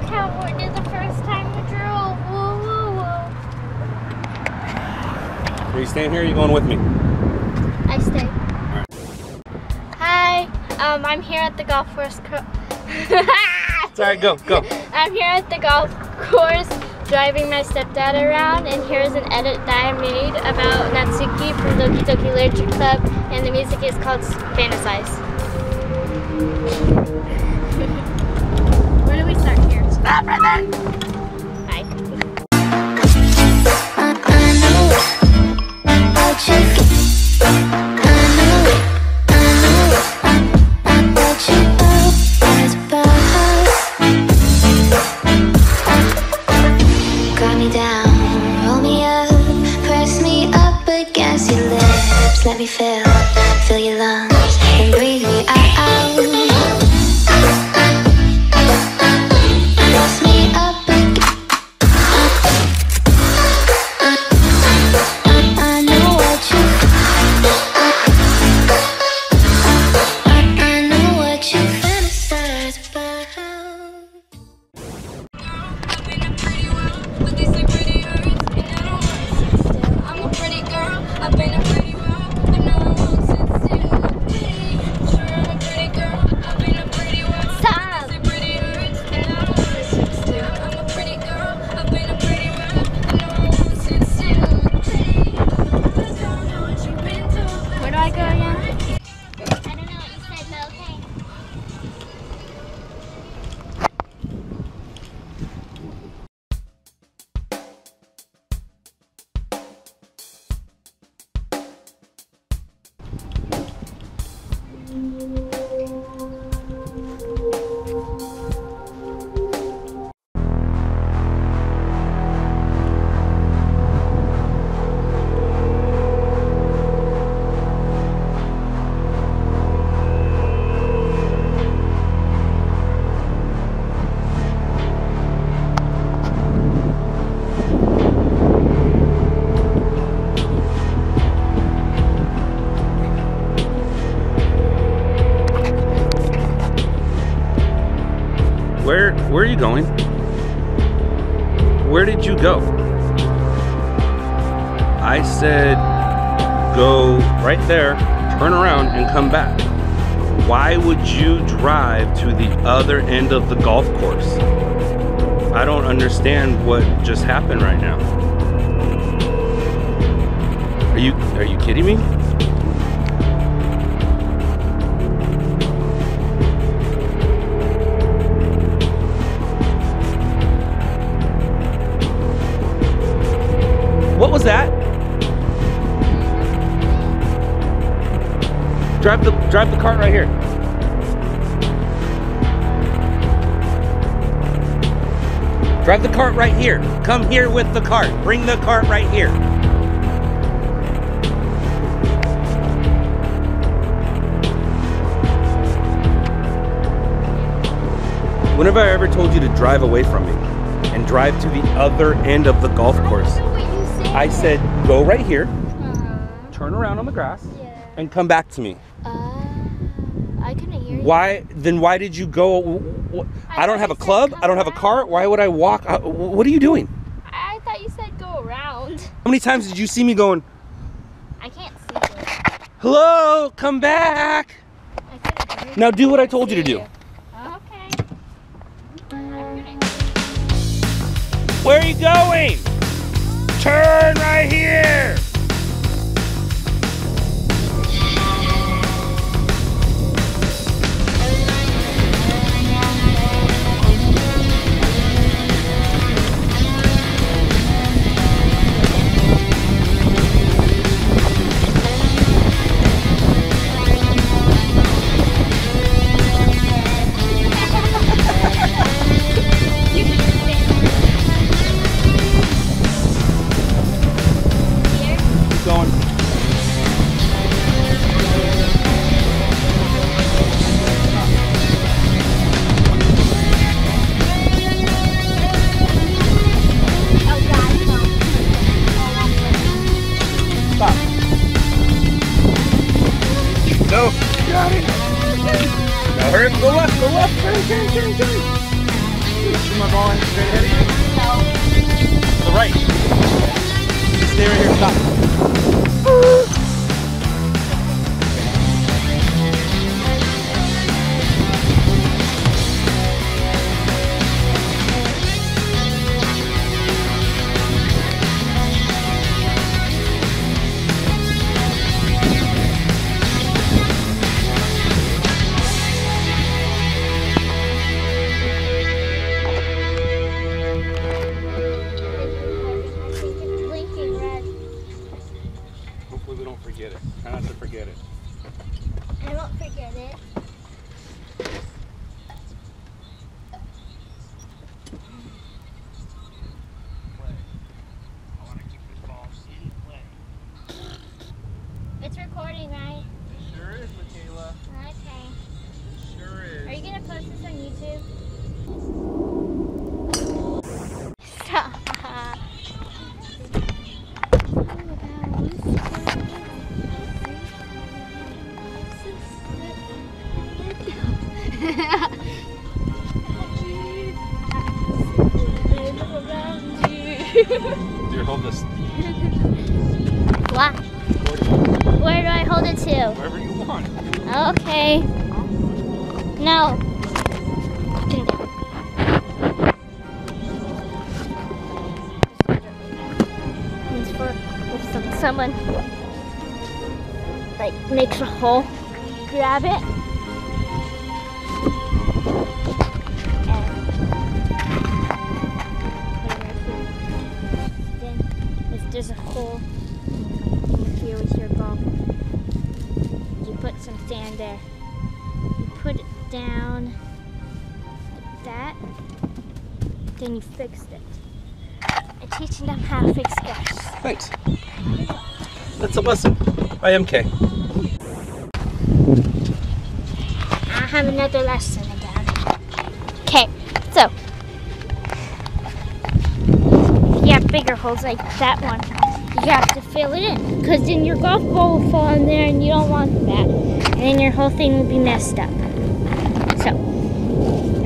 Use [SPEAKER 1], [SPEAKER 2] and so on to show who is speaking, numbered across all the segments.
[SPEAKER 1] look how we did the first time we drove. Whoa, whoa, whoa.
[SPEAKER 2] Are you staying here or are you going with me?
[SPEAKER 1] I stay. Hi, um, I'm here at the golf course.
[SPEAKER 2] Alright, go, go.
[SPEAKER 1] I'm here at the golf course driving my stepdad around, and here's an edit that I made about Natsuki from Doki Doki Literature Club, and the music is called Fantasize. There! Bye.
[SPEAKER 3] I, I know what you
[SPEAKER 1] Where
[SPEAKER 2] are you going? Where did you go? I said go right there, turn around and come back. Why would you drive to the other end of the golf course? I don't understand what just happened right now. Are you are you kidding me? Drive the drive the cart right here. Drive the cart right here. Come here with the cart. Bring the cart right here. Whenever I ever told you to drive away from me and drive to the other end of the golf course, I said go right here, turn around on the grass. And come back to me.
[SPEAKER 1] Uh, I couldn't hear you.
[SPEAKER 2] Why? Then why did you go? wh- I don't have a
[SPEAKER 1] thought you said
[SPEAKER 2] club. I don't have a car. Why would I walk? Wh- What are you doing?
[SPEAKER 1] I thought you said go around.
[SPEAKER 2] How many times did you see me going?
[SPEAKER 1] I can't see you.
[SPEAKER 2] Hello, come back.
[SPEAKER 1] I.
[SPEAKER 2] Now do what I told you to do.
[SPEAKER 1] Okay.
[SPEAKER 2] Where are you going? Turn right here. To the right. Stay right here. Stop. Forget it. Try not to forget it.
[SPEAKER 1] I won't forget it.
[SPEAKER 2] Wherever.
[SPEAKER 1] Okay. No. It's for if someone like makes a hole, grab it. and. Then if there's a hole here with your ball, you sand there. You put it down like that. Then you fixed it. I'm teaching them how to fix gas.
[SPEAKER 2] Thanks. That's a lesson by MK.
[SPEAKER 1] I have another lesson again. Okay, so if you have bigger holes like that one, you have to fill it in because then your golf ball will fall in there and you don't want that. And then your whole thing will be messed up. So,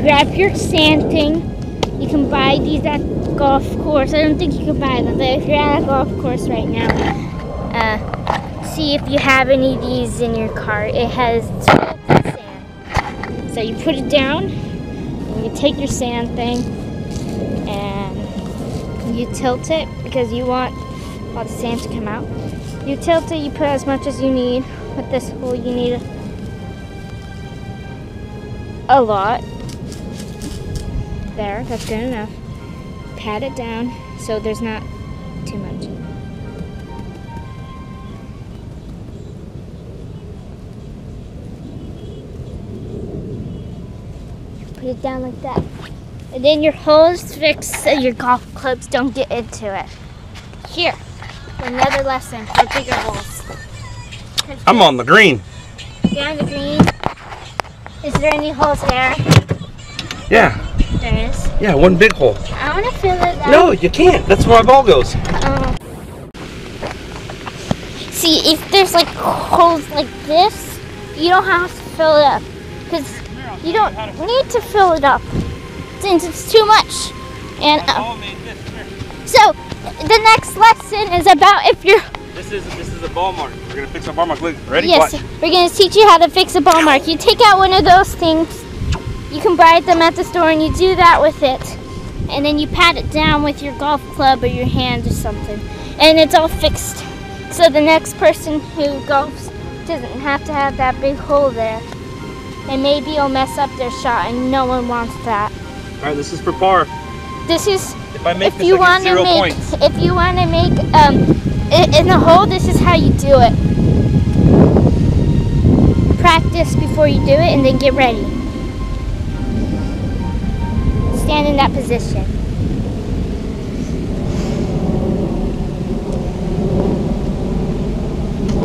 [SPEAKER 1] grab your sand thing. You can buy these at golf course. I don't think you can buy them, but if you're at a golf course right now, uh, see if you have any of these in your cart. It has sand. So you put it down, and you take your sand thing, and you tilt it because you want all the sand to come out. You tilt it, you put as much as you need. With this hole, you need a, lot. There, that's good enough. Pat it down so there's not too much. Put it down like that. And then your hole's fixed so your golf clubs don't get into it. Here, another lesson for bigger holes. 'Cause
[SPEAKER 2] I'm on the green.
[SPEAKER 1] Behind the green. Is there any holes there?
[SPEAKER 2] Yeah,
[SPEAKER 1] There is.
[SPEAKER 2] yeah, one big hole.
[SPEAKER 1] I want to fill it up.
[SPEAKER 2] No, you can't. That's where my ball goes.
[SPEAKER 1] Um, see, if there's like holes like this, you don't have to fill it up. Because you don't need to fill it up since it's too much. And uh, so the next lesson is about if you're.
[SPEAKER 2] This is this is a ball mark. We're gonna fix a ball mark. Look, ready?
[SPEAKER 1] Yes,
[SPEAKER 2] Watch.
[SPEAKER 1] we're going to teach you how to fix a ball mark. You take out one of those things. You can buy them at the store and you do that with it. And then you pat it down with your golf club or your hand or something. And it's all fixed. So the next person who golfs doesn't have to have that big hole there. And maybe it'll mess up their shot and no one wants that.
[SPEAKER 2] All right, this is for par.
[SPEAKER 1] This is
[SPEAKER 2] If
[SPEAKER 1] if you want to make
[SPEAKER 2] points.
[SPEAKER 1] if you want to make um in the hole this is how you do it practice before you do it and then get ready stand in that position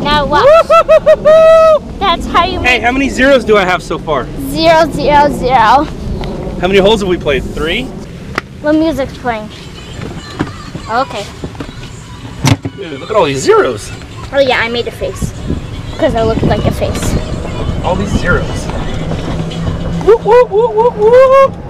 [SPEAKER 1] now watch that's how you
[SPEAKER 2] Hey, how many zeros do I have so far?
[SPEAKER 1] zero zero zero
[SPEAKER 2] How many holes have we played? Three?
[SPEAKER 1] What music's playing oh, okay
[SPEAKER 2] Dude, look at all these zeros.
[SPEAKER 1] oh yeah I made a face because I look like a face
[SPEAKER 2] All these zeros. Whoop, whoop, whoop, whoop, whoop.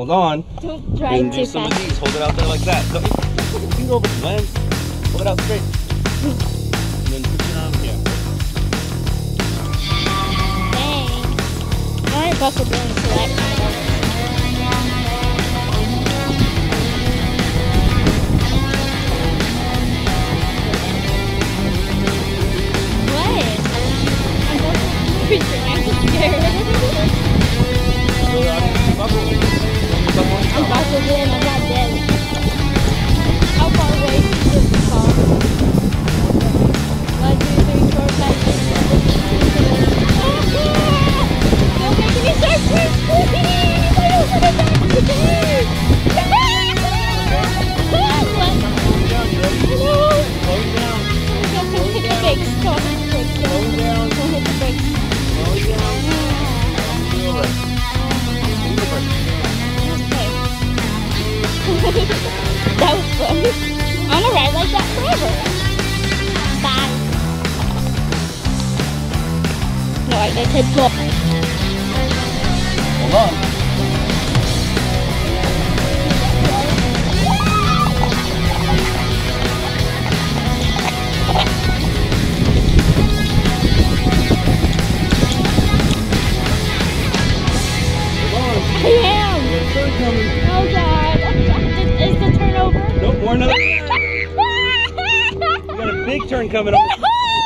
[SPEAKER 2] hold on.
[SPEAKER 1] Don't
[SPEAKER 2] and
[SPEAKER 1] too
[SPEAKER 2] some
[SPEAKER 1] fast.
[SPEAKER 2] of these. Hold it out there like that. Put your finger over the lens. Hold it out straight. and then put it on here.
[SPEAKER 1] Dang. I buckle down so that What? I'm faster than not dead.